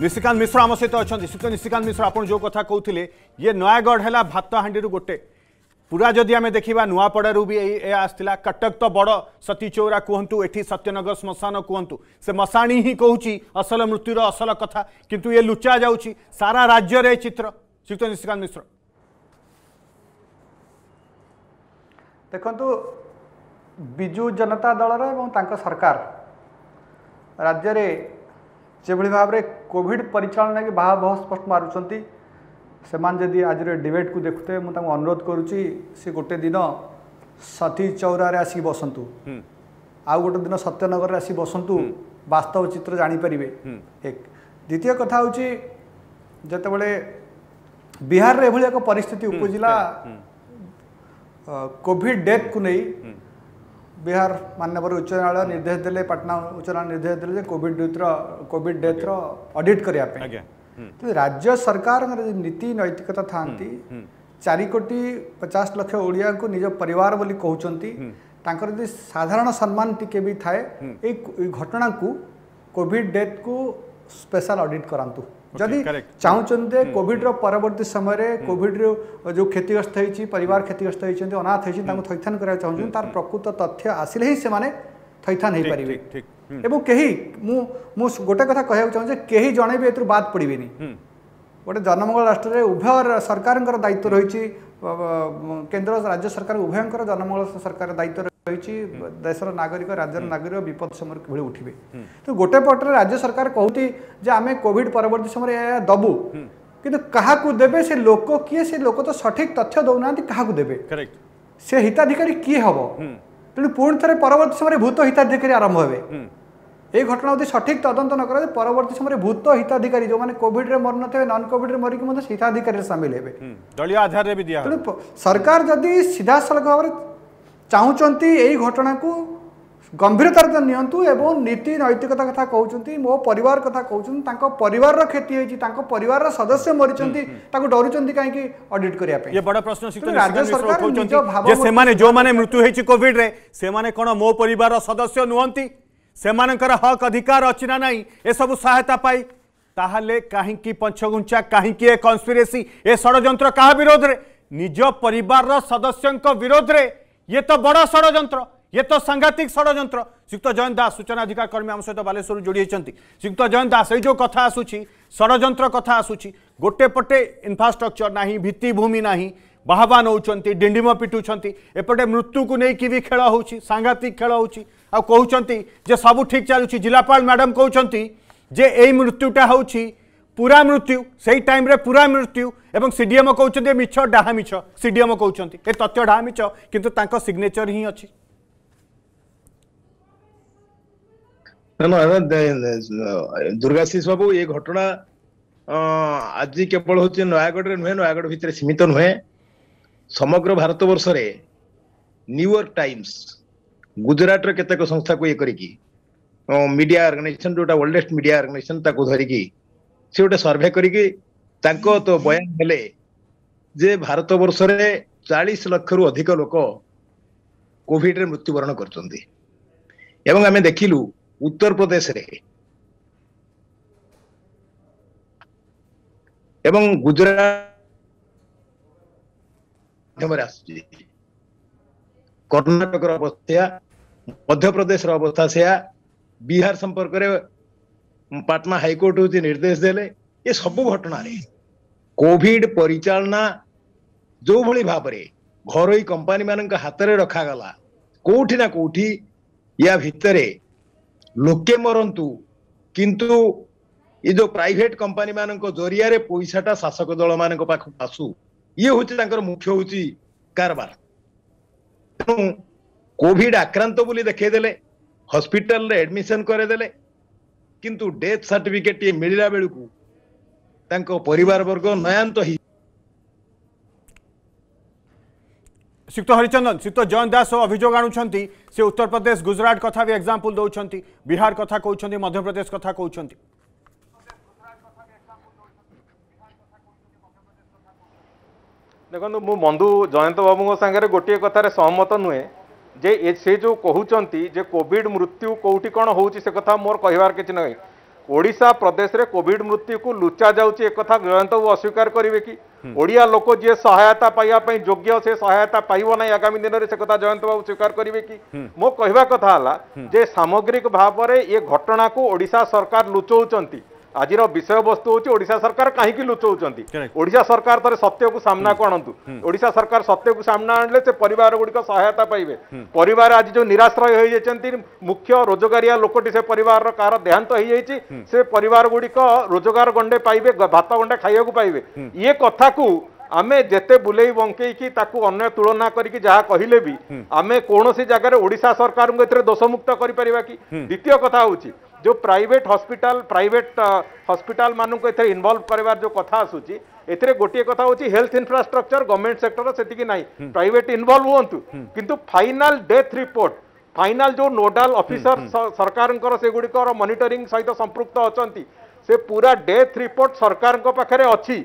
निशिकांत मिश्र आम सहित अच्छा श्री निशिकांत मिश्र आप जो कथ कौते ये नयगढ़ है भात हाँ गोटे पूरा जदि आम देखा नुआपड़ भी आसला कटक तो बड़ सती चौरा कहतु ये सत्यनगर श्मशान कहतु से मशाणी ही कौच असल मृत्युर असल कथा कितु ये लुचा जा सारा राज्य चित्र श्रीत निशिकांत मिश्र देखु विजु जनता दल रहा सरकार राज्य যেভাবে ভাবে কোভিড পরিচালনাকে বাহা বহু স্পষ্ট মারুচ্ছেন সেমানে যদি আজর ডিবেট কু দেখুতে মু তাঙ্কু অনুরোধ করুছি সে গোটে দিন সতী চৌরারে আসি বসন্তু আউ গোটে দিন সত্যনগরে আসি বসন্তু বাস্তব চিত্র জাঁপারে এক দ্বিতীয় কথা হচ্ছে যেতবে বিহারের এভাবে এক পরিস্থিতি উপজিলা কোভিড ডেথ কু নেই बिहार मानव उच्च न्यायालय निर्देश दे पटना उच्च न्यायालय निर्देश दे कोड ड्यूथ्र कोड डेथ्र अडिट करने हम्म। तो राज्य सरकार नीति नैतिकता था हम्म, हम्म। चार कोटी पचास लक्ष ओडिया निज पर बोली कहते साधारण सम्मान टी भी थाए य घटना को कोविड डेथ को ସ୍ପେଶାଲ ଅଡିଟ୍ କରାନ୍ତୁ ଯଦି ଚାହୁଁଛନ୍ତି ଯେ କୋଭିଡ୍ର ପରବର୍ତ୍ତୀ ସମୟରେ କୋଭିଡ୍ରୁ ଯେଉଁ କ୍ଷତିଗ୍ରସ୍ତ ହେଇଛି ପରିବାର କ୍ଷତିଗ୍ରସ୍ତ ହେଇଛନ୍ତି ଅନାଥ ହେଇଛନ୍ତି ତାଙ୍କୁ ଥଇଥାନ କରିବାକୁ ଚାହୁଁଛନ୍ତି ତାର ପ୍ରକୃତ ତଥ୍ୟ ଆସିଲେ ହିଁ ସେମାନେ ଥଇଥାନ ହେଇପାରିବେ ଏବଂ କେହି ମୁଁ ମୁଁ ଗୋଟେ କଥା କହିବାକୁ ଚାହୁଁଛି ଯେ କେହି ଜଣେ ବି ଏଥିରୁ ବାଦ୍ ପଡ଼ିବେନି ଗୋଟେ ଜନମଙ୍ଗଳ ରାଷ୍ଟ୍ରରେ ଉଭୟ ସରକାରଙ୍କର ଦାୟିତ୍ୱ ରହିଛି କେନ୍ଦ୍ର ରାଜ୍ୟ ସରକାର ଉଭୟଙ୍କର ଜନମଙ୍ଗଳ ସରକାର ଦାୟିତ୍ୱ କହିଛି ଦେଶର ନାଗରିକ ରାଜ୍ୟର ନାଗରିକ ବିପଦ ସମୟରେ କିଭଳି ଉଠିବେ ତ ଗୋଟେ ପଟରେ ରାଜ୍ୟ ସରକାର କହୁଛି ଯେ ଆମେ କୋଭିଡ ପରବର୍ତ୍ତୀ ସମୟରେ ଏହା ଦେବୁ କିନ୍ତୁ କାହାକୁ ଦେବେ ସେ ଲୋକ କିଏ ସେ ଲୋକ ତ ସଠିକ ତଥ୍ୟ ଦେଉନାହାନ୍ତି କାହାକୁ ଦେବେ ସେ ହିତାଧିକାରୀ କିଏ ହେବ ତେଣୁ ପୁଣି ଥରେ ପରବର୍ତ୍ତୀ ସମୟରେ ଭୂତ ହିତାଧିକାରୀ ଆରମ୍ଭ ହେବେ এই ঘটনা যদি সঠিক তদন্ত ন করা পরবর্তী সময় ভূত হিতাধিকারী যে কোভিডে মরি নথে নন কোভিডে মরিকি হিতাধিকারী সামিল হবে দলীয় আধারে সরকার যদি সিধাসলখ ভাবে ଚାହୁଁଛନ୍ତି ଏହି ଘଟଣାକୁ ଗମ୍ଭୀରତାର ନିଅନ୍ତୁ ଏବଂ ନୀତି ନୈତିକତା କଥା କହୁଛନ୍ତି ମୋ ପରିବାର କଥା କହୁଛନ୍ତି ତାଙ୍କ ପରିବାରର କ୍ଷତି ହେଇଛି ତାଙ୍କ ପରିବାରର ସଦସ୍ୟ ମରିଛନ୍ତି ତାକୁ ଡରୁଛନ୍ତି କାହିଁକି ଅଡିଟ୍ କରିବା ପାଇଁ ବଡ଼ ପ୍ରଶ୍ନ ରାଜ୍ୟ ସରକାର ସେମାନେ ଯେଉଁମାନେ ମୃତ୍ୟୁ ହେଇଛି କୋଭିଡରେ ସେମାନେ କ'ଣ ମୋ ପରିବାରର ସଦସ୍ୟ ନୁହନ୍ତି ସେମାନଙ୍କର ହକ୍ ଅଧିକାର ଅଛି ନା ନାହିଁ ଏସବୁ ସହାୟତା ପାଇ ତାହେଲେ କାହିଁକି ପଞ୍ଚଗୁଞ୍ଚା କାହିଁକି ଏ କନ୍ସପିରେସି ଏ ଷଡ଼ଯନ୍ତ୍ର କାହା ବିରୋଧରେ ନିଜ ପରିବାରର ସଦସ୍ୟଙ୍କ ବିରୋଧରେ ये तो बड़ षड़ ये तो सांघातिक षड़ श्रीयुक्त जयंत दास सूचना अधिकार कर्मी आम सहित बालेश्वर जोड़ी होती श्रीयुक्त जयंत दास ये कथ कथा आसूची षड़ कथा आसूची गोटेपटे इनफ्रास्ट्रक्चर ना भित्तिभूमि ना ବାହାବା ନେଉଛନ୍ତି ଡିଣ୍ଡିମ ପିଟୁଛନ୍ତି मृत्यु को लेकिन भी खेल हो सांघातिक खेल हो ଆଉ ठीक चलु जिलापा मैडम कहते ଜିଲ୍ଲାପାଳ ମ୍ୟାଡ଼ାମ୍ କହୁଛନ୍ତି ଯେ ପୁରା ମୃତ୍ୟୁ ସେଇ ଟାଇମ୍ରେ ପୁରା ମୃତ୍ୟୁ ଏବଂ ସି ଡି ଏମ୍ କହୁଛନ୍ତି ମିଛ ଡାହା ମିଛ ସି ଡି ଏମ୍ କହୁଛନ୍ତି ଏ ତଥ୍ୟ ଡାହା ମିଛ କିନ୍ତୁ ତାଙ୍କ ସିଗ୍ନେଚର ହିଁ ଅଛି ଦୁର୍ଗାଶିଷ ବାବୁ ଏ ଘଟଣା ଆଜି କେବଳ ହଉଛି ନୟାଗଡ଼ରେ ନୁହେଁ ନୟାଗଡ଼ ଭିତରେ ସୀମିତ ନୁହେଁ ସମଗ୍ର ଭାରତବର୍ଷରେ ନ୍ୟୁୟର୍କ ଟାଇମ୍ସ ଗୁଜରାଟର କେତେକ ସଂସ୍ଥାକୁ ଇଏ କରିକି ମିଡ଼ିଆ ଅର୍ଗାନାଇଜେସନ ଯୋଉଟା ୱାର୍ଲଡେଷ୍ଟ ମିଡ଼ିଆ ଅର୍ଗାନାଇଜେସନ ତାକୁ ଧରିକି ସେ ଗୋଟେ ସର୍ଭେ କରିକି ତାଙ୍କ ତ ବୟାନ ହେଲେ ଯେ ଭାରତ ବର୍ଷରେ ଚାଳିଶ ଲକ୍ଷରୁ ଅଧିକ ଲୋକ କୋଭିଡରେ ମୃତ୍ୟୁବରଣ କରୁଛନ୍ତି ଏବଂ ଆମେ ଦେଖିଲୁ ଉତ୍ତରପ୍ରଦେଶରେ ଏବଂ ଗୁଜରାଟ ମାଧ୍ୟମରେ ଆସୁଛି କର୍ଣ୍ଣାଟକର ଅବସ୍ଥା ମଧ୍ୟପ୍ରଦେଶର ଅବସ୍ଥା ସେୟା ବିହାର ସମ୍ପର୍କରେ ପାଟନା ହାଇକୋର୍ଟ ହଉଛି ନିର୍ଦ୍ଦେଶ ଦେଲେ ଏ ସବୁ ଘଟଣାରେ କୋଭିଡ ପରିଚାଳନା ଯୋଉଭଳି ଭାବରେ ଘରୋଇ କମ୍ପାନୀ ମାନଙ୍କ ହାତରେ ରଖାଗଲା କୋଉଠି ନା କୋଉଠି ୟା ଭିତରେ ଲୋକେ ମରନ୍ତୁ କିନ୍ତୁ ଏ ଯୋଉ ପ୍ରାଇଭେଟ କମ୍ପାନୀ ମାନଙ୍କ ଜରିଆରେ ପଇସାଟା ଶାସକ ଦଳ ମାନଙ୍କ ପାଖକୁ ଆସୁ ଇଏ ହଉଛି ତାଙ୍କର ମୁଖ୍ୟ ହଉଛି କାରବାର ତେଣୁ କୋଭିଡ ଆକ୍ରାନ୍ତ ବୋଲି ଦେଖେଇଦେଲେ ହସ୍ପିଟାଲରେ ଆଡମିସନ କରେଇଦେଲେ କିନ୍ତୁ ଡେଥ୍ ସାର୍ଟିଫିକେଟ୍ଟିଏ ମିଳିଲା ବେଳକୁ ତାଙ୍କ ପରିବାରବର୍ଗ ନୟାନ୍ତ ହେଇ ଶ୍ରୀଯୁକ୍ତ ହରିଚନ୍ଦନ ଶ୍ରୀଯୁକ୍ତ ଜୟନ୍ତ ଦାସ ଅଭିଯୋଗ ଆଣୁଛନ୍ତି ସେ ଉତ୍ତରପ୍ରଦେଶ ଗୁଜରାଟ କଥା ବି ଏକ୍ଜାମ୍ପଲ୍ ଦେଉଛନ୍ତି ବିହାର କଥା କହୁଛନ୍ତି ମଧ୍ୟପ୍ରଦେଶ କଥା କହୁଛନ୍ତି ଦେଖନ୍ତୁ ମୁଁ ବନ୍ଧୁ ଜୟନ୍ତ ବାବୁଙ୍କ ସାଙ୍ଗରେ ଗୋଟିଏ କଥାରେ ସହମତ ନୁହେଁ जे से जो कहते कोविड मृत्यु कौटी कौन हो कथा मोर कहार किसी ना ओडा प्रदेश में कोविड मृत्यु को लुचा जाऊँ जयंत बाबू अस्वीकार करे कि लोक जी सहायता पाया योग्य से सहायता पाइबना आगामी दिन में से कथा जयंत बाबू स्वीकार करे कि मो कह कथा जे सामग्रिक भाव में ये घटना को ओडा सरकार लुचौंट ଆଜିର ବିଷୟବସ୍ତୁ ହେଉଛି ଓଡ଼ିଶା ସରକାର କାହିଁକି ଲୁଚଉଛନ୍ତି ଓଡ଼ିଶା ସରକାର ଥରେ ସତ୍ୟକୁ ସାମ୍ନାକୁ ଆଣନ୍ତୁ ଓଡ଼ିଶା ସରକାର ସତ୍ୟକୁ ସାମ୍ନା ଆଣିଲେ ସେ ପରିବାର ଗୁଡ଼ିକ ସହାୟତା ପାଇବେ ପରିବାର ଆଜି ଯେଉଁ ନିରାଶ୍ରୟ ହୋଇଯାଇଛନ୍ତି ମୁଖ୍ୟ ରୋଜଗାରିଆ ଲୋକଟି ସେ ପରିବାରର କାହାର ଦେହାନ୍ତ ହୋଇଯାଇଛି ସେ ପରିବାର ଗୁଡ଼ିକ ରୋଜଗାର ଗଣ୍ଡେ ପାଇବେ ଭାତ ଗଣ୍ଡେ ଖାଇବାକୁ ପାଇବେ ଇଏ କଥାକୁ ଆମେ ଯେତେ ବୁଲେଇ ବଙ୍କେଇକି ତାକୁ ଅନ୍ୟ ତୁଳନା କରିକି ଯାହା କହିଲେ ବି ଆମେ କୌଣସି ଜାଗାରେ ଓଡ଼ିଶା ସରକାରଙ୍କୁ ଏଥିରେ ଦୋଷମୁକ୍ତ କରିପାରିବା କି ଦ୍ୱିତୀୟ କଥା ହେଉଛି जो प्राइट हॉस्पिटल प्राइट हस्पिटाल मानक इनवल्व कर जो कथ आसू एथे गोटे कथ होची हेल्थ इंफ्रास्ट्रक्चर गवर्नमेंट सेक्टर से ना प्राइवेट इनवल्व हूँ किंतु फाइनाल डेथ रिपोर्ट फाइनाल जो नोडाल अफिसर सरकार से गुड़िकर मनिटरी सहित संपुक्त अच्छा से पूरा डेथ रिपोर्ट सरकार अच्छी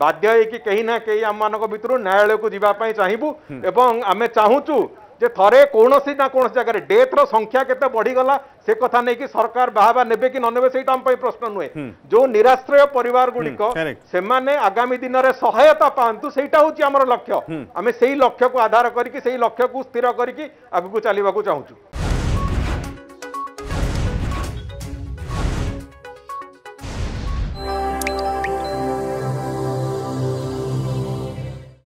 ବାଧ୍ୟ ହେଇକି କେହି ନା କେହି ଆମମାନଙ୍କ ଭିତରୁ ନ୍ୟାୟାଳୟକୁ ଯିବା ପାଇଁ ଚାହିଁବୁ ଏବଂ ଆମେ ଚାହୁଁଛୁ ଯେ ଥରେ କୌଣସି ନା କୌଣସି ଜାଗାରେ ଡେଥ୍ର ସଂଖ୍ୟା କେତେ ବଢ଼ିଗଲା ସେ କଥା ନେଇକି ସରକାର ବାହାବା ନେବେ କି ନ ନେବେ ସେଇଟା ଆମ ପାଇଁ ପ୍ରଶ୍ନ ନୁହେଁ ଯୋଉ ନିରାଶ୍ରୟ ପରିବାର ଗୁଡିକ ସେମାନେ ଆଗାମୀ ଦିନରେ ସହାୟତା ପାଆନ୍ତୁ ସେଇଟା ହଉଛି ଆମର ଲକ୍ଷ୍ୟ ଆମେ ସେଇ ଲକ୍ଷ୍ୟକୁ ଆଧାର କରିକି ସେଇ ଲକ୍ଷ୍ୟକୁ ସ୍ଥିର କରିକି ଆଗକୁ ଚାଲିବାକୁ ଚାହୁଁଛୁ